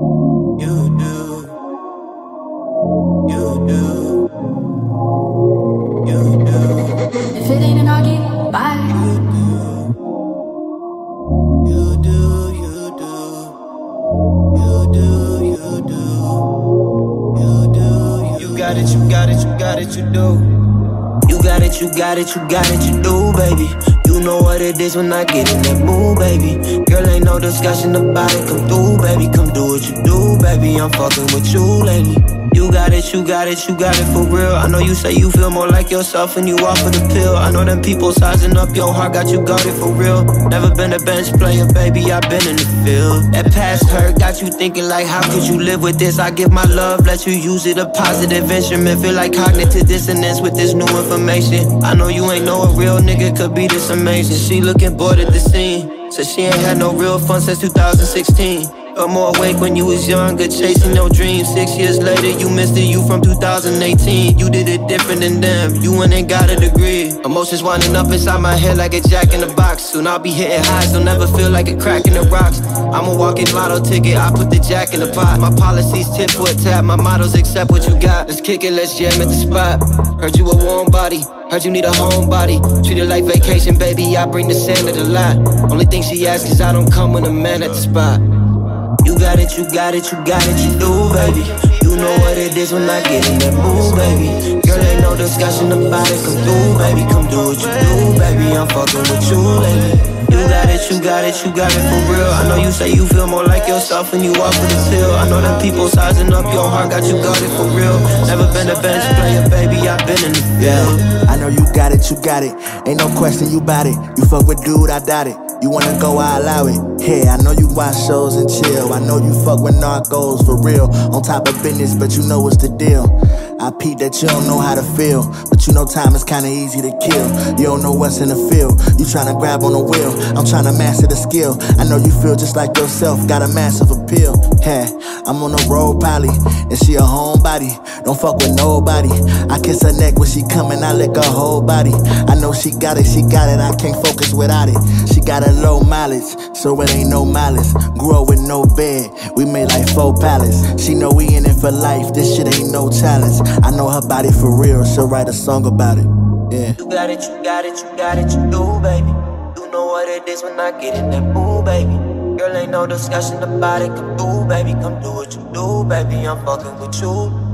You do. You do. You do. If it ain't an argument, bye. You do. You do. You do. You do. You do. You got it. You got it. You got it. You do. You got it. You got it. You got it. You do, baby. You know what it is when I get in that mood, baby. Girl, ain't no discussion about it. Come through, baby. Come do what you do, baby. I'm fucking with you lately. You got it, you got it, you got it for real. I know you say you feel more like yourself when you offer the pill. I know them people sizing up your heart, got you it for real. Never been a bench player, baby, i been in the field. That past hurt got you thinking like, how could you live with this? I give my love, let you use it, a positive instrument. Feel like cognitive dissonance with this new information. I know you ain't know a real nigga could be this amazing. She looking bored at the scene. Said she ain't had no real fun since 2016. But more awake when you was younger, chasing your dreams. Six years later, you missed it, you from 2018. You did it different than them, you ain't got a degree. Emotions winding up inside my head like a jack in the box. Soon I'll be hitting highs, don't never feel like a crack in the rocks. I'm a walking lotto ticket, I put the jack in the pot. My policies tip for a tap, my models accept what you got. Let's kick it, let's jam at the spot. Heard you a warm body. Heard you need a homebody, treat it like vacation, baby. I bring the sand to the lot. Only thing she asks is I don't come with a man at the spot. You got it, you got it, you got it, you do, baby. You know what it is when I get in that mood, baby. Girl, ain't no discussion about it. Come through, baby. Come do what you do, baby. I'm fucking with you lately. You got it, you got it, you got it for real. I know you say you feel more like yourself when you walk with a pill. I know them people sizing up your heart, got you got it for real. Never been a bench player, baby. I've been in the field. Yeah, I know you got it, you got it. Ain't no question you bout it. You fuck with dude, I doubt it. You wanna go, I allow it. Yeah, I know you watch shows and chill. I know you fuck with narcos for real. On top of business, but you know what's the deal. I peep that you don't know how to feel, but you know time is kinda easy to kill. You don't know what's in the field. You tryna grab on the wheel. I'm tryna master the skill. I know you feel just like yourself, got a massive appeal. Hey, I'm on the road, Polly, and she a homebody. Don't fuck with nobody. I kiss her neck when she coming, I lick her whole body. I know she got it, she got it. I can't focus without it. She got a low mileage, so it ain't no malice. Grew up with no bed, we made like four pallets. She know we in it for life, this shit ain't no challenge. I know her body for real, she'll write a song about it. Yeah. You got it, you got it, you got it, you do, baby. You know what it is when I get in that mood, baby. Girl, ain't no discussion about it. Come through, baby, come do what you do, baby. I'm fucking with you.